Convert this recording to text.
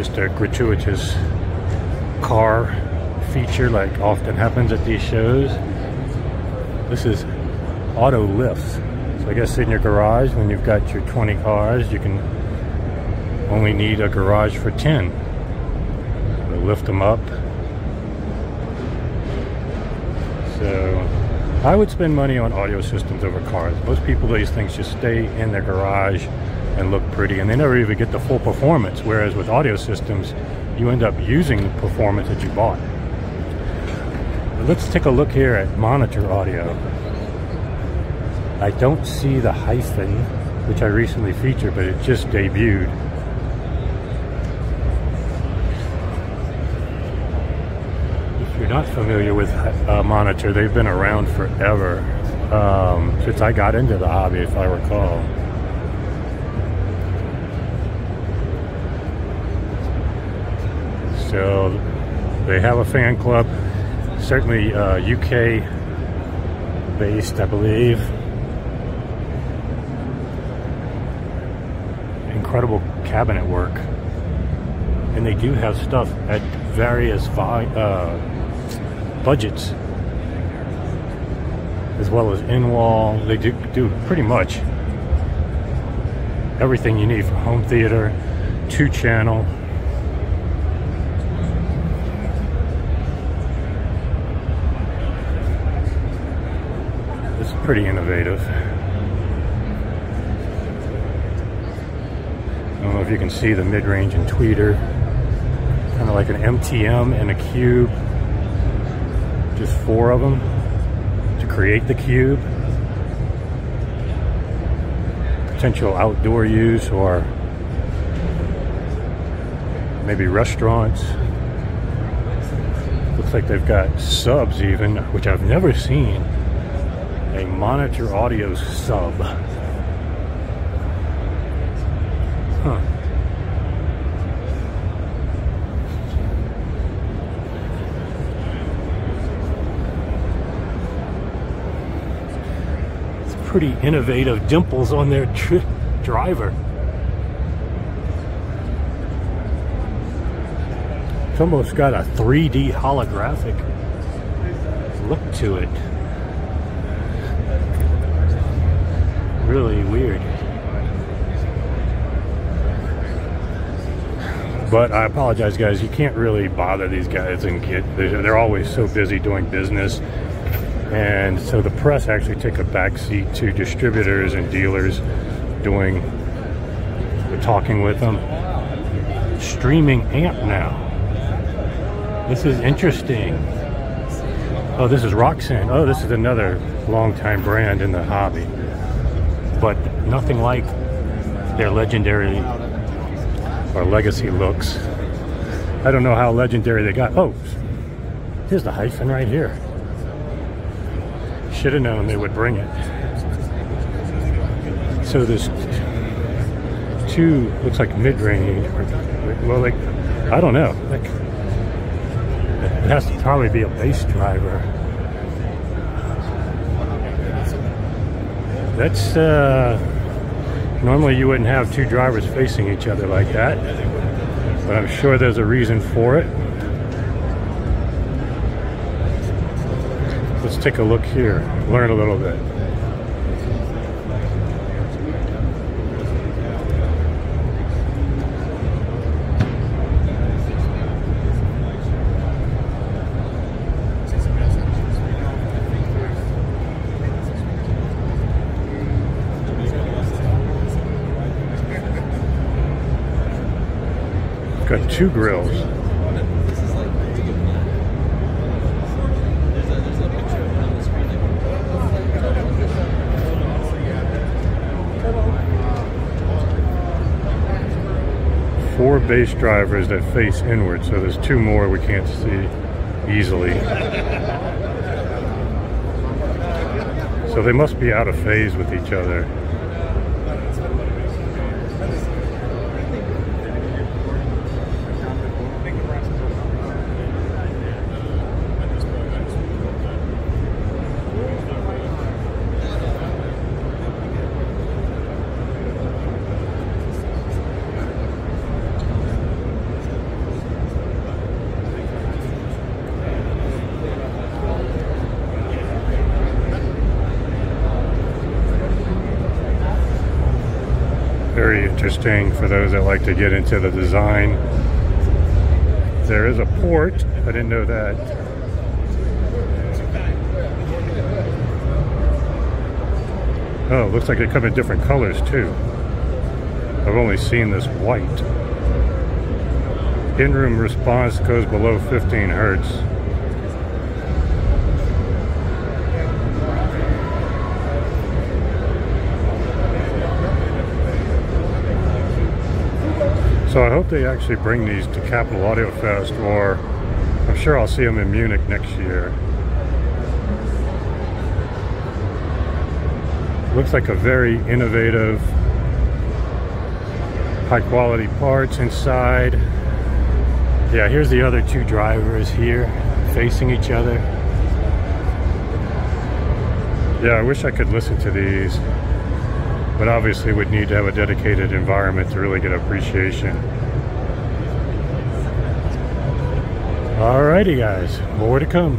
just a gratuitous car feature like often happens at these shows. This is auto lifts. So I guess in your garage, when you've got your 20 cars, you can only need a garage for 10. So lift them up. So I would spend money on audio systems over cars. Most people, these things just stay in their garage and look pretty, and they never even get the full performance. Whereas with audio systems, you end up using the performance that you bought. But let's take a look here at monitor audio. I don't see the Hyphn, which I recently featured, but it just debuted. If you're not familiar with uh, Monitor, they've been around forever, um, since I got into the hobby, if I recall. So they have a fan club, certainly uh, UK based, I believe. Incredible cabinet work. And they do have stuff at various uh, budgets, as well as in wall. They do, do pretty much everything you need for home theater, two channel. Pretty innovative. I don't know if you can see the mid-range and tweeter. Kind of like an MTM and a cube. Just four of them to create the cube. Potential outdoor use or maybe restaurants. Looks like they've got subs even, which I've never seen monitor audio sub. Huh. It's pretty innovative dimples on their driver. It's almost got a 3D holographic look to it. Really weird. But I apologize, guys. You can't really bother these guys and get. They're, always so busy doing business, and so the press actually take a backseat to distributors and dealers doing talking with them. Streaming amp now. This is interesting. Oh, this is Roksan. Oh, this is another long-time brand in the hobby but nothing like their legendary or legacy looks. I don't know how legendary they got. Oh, here's the Hyphn right here. Should have known they would bring it. So there's two, looks like mid-range, well, like, I don't know. Like, it has to probably be a bass driver. That's, uh, normally you wouldn't have two drivers facing each other like that, but I'm sure there's a reason for it. Let's take a look here, learn a little bit. Got two grills. Four bass drivers that face inward, so there's two more we can't see easily. So they must be out of phase with each other. Interesting for those that like to get into the design. There is a port. I didn't know that. Oh, looks like they come in different colors too. I've only seen this white. In-room response goes below 15 hertz. So I hope they actually bring these to Capital Audio Fest or I'm sure I'll see them in Munich next year. Looks like a very innovative, high quality parts inside. Yeah, here's the other two drivers here facing each other. Yeah, I wish I could listen to these but obviously would need to have a dedicated environment to really get appreciation. Alrighty guys, more to come.